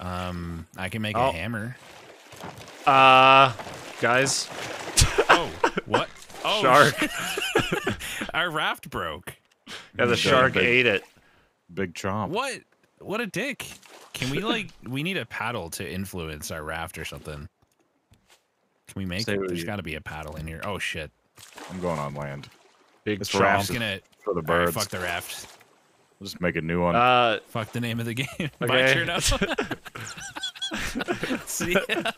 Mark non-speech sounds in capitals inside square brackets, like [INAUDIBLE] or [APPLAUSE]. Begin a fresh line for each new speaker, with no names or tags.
Um, I can make
Oh.
a hammer.
Uh, guys, [LAUGHS]
Oh, what? [LAUGHS] Oh,
shark. [LAUGHS]
Our raft broke.
Yeah, the
Done,
shark
big-
ate it.
Big chomp.
What? What a dick. Can we like? we need a paddle to influence our raft or something. Can we make?
Say
it?
what
There's
you-
got to be a paddle in here. Oh shit!
I'm going on land.
Big
This
chomp.
I'm gonna
for the
all right,
birds.
fuck the raft.
Just make a new one.
Uh,
Fuck the name of the game. [LAUGHS] Bye,
Okay.
Cirno. [LAUGHS] [LAUGHS] See ya.